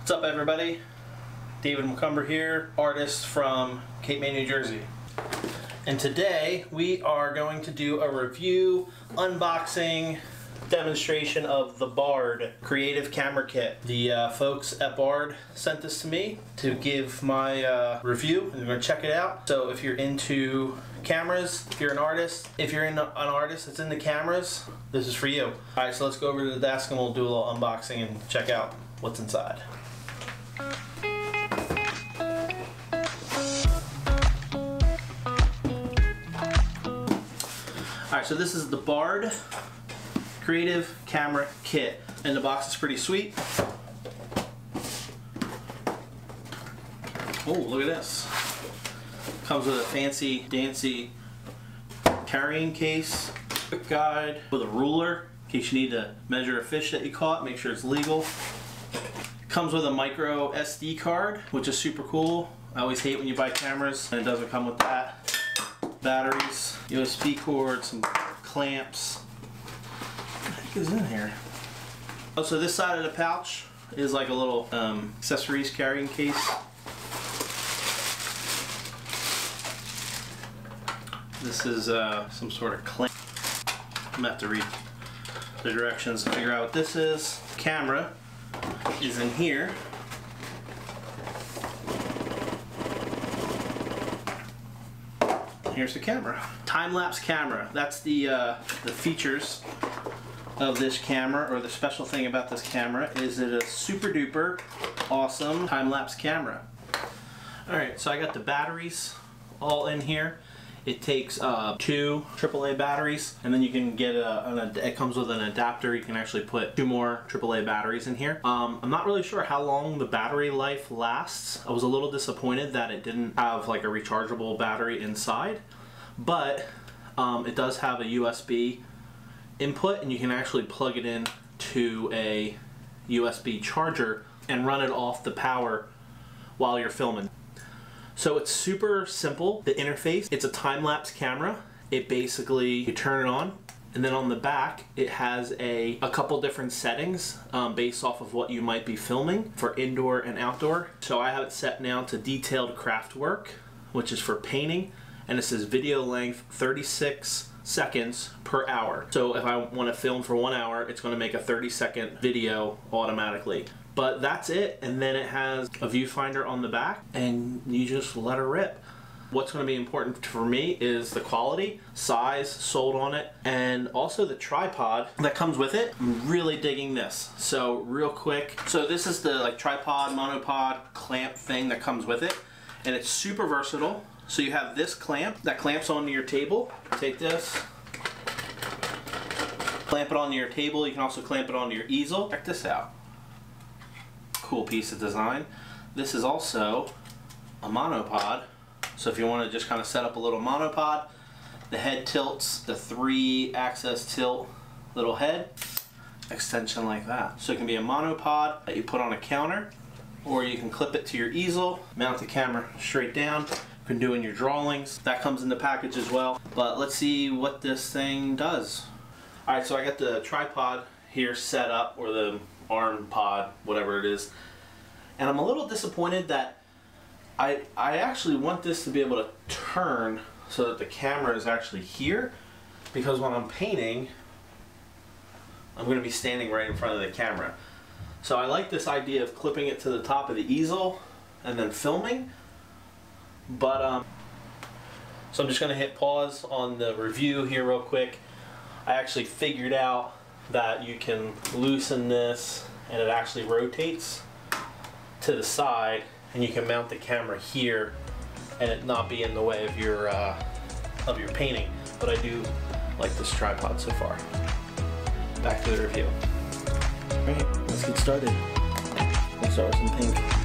What's up everybody? David Macomber here, artist from Cape May, New Jersey. And today we are going to do a review, unboxing, demonstration of the Bard Creative Camera Kit. The uh, folks at Bard sent this to me to give my uh, review and we're gonna check it out. So if you're into cameras, if you're an artist, if you're in an artist that's into cameras, this is for you. All right, so let's go over to the desk and we'll do a little unboxing and check out what's inside. Alright, so this is the Bard Creative Camera Kit. And the box is pretty sweet. Oh, look at this. Comes with a fancy dancy carrying case, quick guide with a ruler in case you need to measure a fish that you caught, make sure it's legal. Comes with a micro SD card, which is super cool. I always hate when you buy cameras and it doesn't come with that. Batteries, USB cord, some clamps. Is in here? Oh, so this side of the pouch is like a little um, accessories carrying case. This is uh, some sort of clamp. I'm gonna have to read the directions to figure out what this is. Camera is in here. Here's the camera. Time-lapse camera. That's the uh, the features of this camera, or the special thing about this camera, is it a super duper awesome time-lapse camera. Alright, so I got the batteries all in here. It takes uh, two AAA batteries, and then you can get a, an, it comes with an adapter. You can actually put two more AAA batteries in here. Um, I'm not really sure how long the battery life lasts. I was a little disappointed that it didn't have like a rechargeable battery inside, but um, it does have a USB input, and you can actually plug it in to a USB charger and run it off the power while you're filming. So it's super simple, the interface. It's a time-lapse camera. It basically, you turn it on, and then on the back, it has a, a couple different settings um, based off of what you might be filming for indoor and outdoor. So I have it set now to detailed craft work, which is for painting, and it says video length 36 seconds per hour. So if I want to film for one hour, it's going to make a 30 second video automatically. But that's it, and then it has a viewfinder on the back, and you just let her rip. What's going to be important for me is the quality, size sold on it, and also the tripod that comes with it. I'm really digging this. So real quick, so this is the like tripod, monopod, clamp thing that comes with it, and it's super versatile. So you have this clamp that clamps onto your table. Take this, clamp it onto your table. You can also clamp it onto your easel. Check this out cool piece of design. This is also a monopod. So if you want to just kind of set up a little monopod, the head tilts, the three axis tilt little head, extension like that. So it can be a monopod that you put on a counter, or you can clip it to your easel, mount the camera straight down, you can do in your drawings. That comes in the package as well. But let's see what this thing does. Alright, so I got the tripod here set up, or the arm pod, whatever it is. And I'm a little disappointed that I, I actually want this to be able to turn so that the camera is actually here because when I'm painting, I'm going to be standing right in front of the camera. So I like this idea of clipping it to the top of the easel and then filming. But, um, so I'm just going to hit pause on the review here real quick. I actually figured out that you can loosen this and it actually rotates to the side and you can mount the camera here and it not be in the way of your uh, of your painting. But I do like this tripod so far. Back to the review. Alright let's get started. Let's start with some pink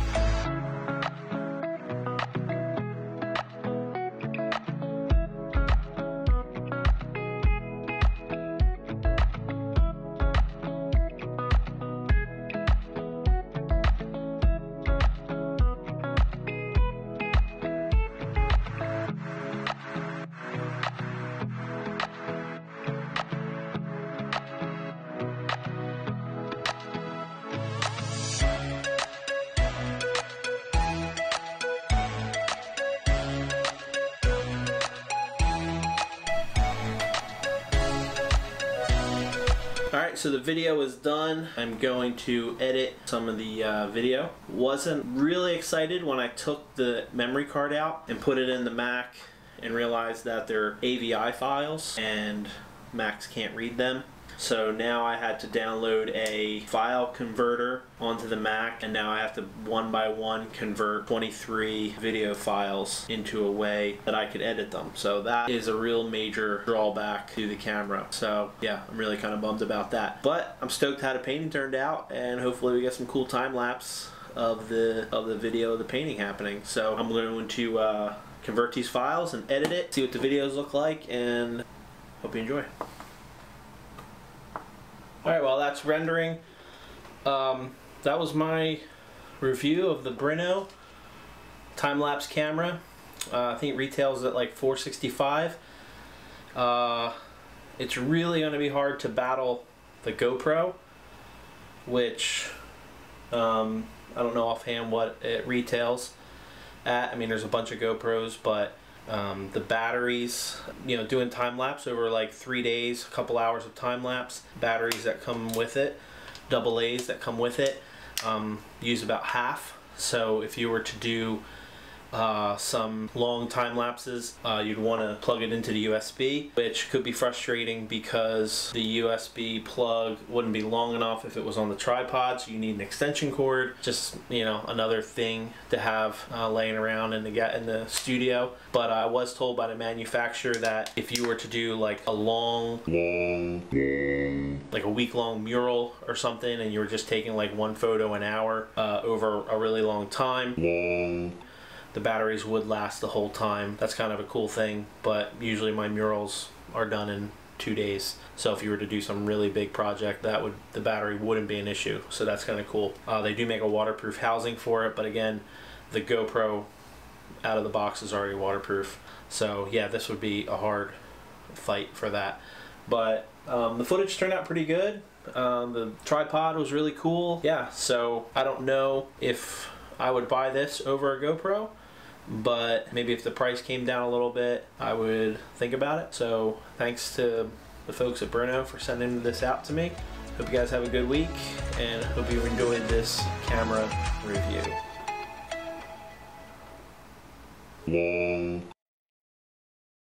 Alright, so the video is done. I'm going to edit some of the uh, video. Wasn't really excited when I took the memory card out and put it in the Mac and realized that they're AVI files and Macs can't read them. So now I had to download a file converter onto the Mac and now I have to one by one convert 23 video files into a way that I could edit them. So that is a real major drawback to the camera. So yeah, I'm really kind of bummed about that. But I'm stoked how the painting turned out and hopefully we get some cool time lapse of the of the video of the painting happening. So I'm going to uh, convert these files and edit it, see what the videos look like and hope you enjoy. Alright, well that's rendering. Um, that was my review of the Brinno time-lapse camera. Uh, I think it retails at like 465. Uh, it's really going to be hard to battle the GoPro, which um, I don't know offhand what it retails at. I mean, there's a bunch of GoPros, but um, the batteries, you know, doing time lapse over like three days, a couple hours of time lapse, batteries that come with it, double A's that come with it, um, use about half. So if you were to do uh, some long time lapses, uh, you'd want to plug it into the USB, which could be frustrating because the USB plug wouldn't be long enough if it was on the tripod, so you need an extension cord. Just, you know, another thing to have uh, laying around in the, in the studio. But I was told by the manufacturer that if you were to do like a long, long like a week long mural or something, and you were just taking like one photo an hour uh, over a really long time, the batteries would last the whole time. That's kind of a cool thing, but usually my murals are done in two days. So if you were to do some really big project, that would the battery wouldn't be an issue. So that's kind of cool. Uh, they do make a waterproof housing for it, but again, the GoPro out of the box is already waterproof. So yeah, this would be a hard fight for that. But um, the footage turned out pretty good. Um, the tripod was really cool. Yeah, so I don't know if I would buy this over a GoPro but maybe if the price came down a little bit, I would think about it. So thanks to the folks at Brinno for sending this out to me. Hope you guys have a good week and hope you enjoyed this camera review.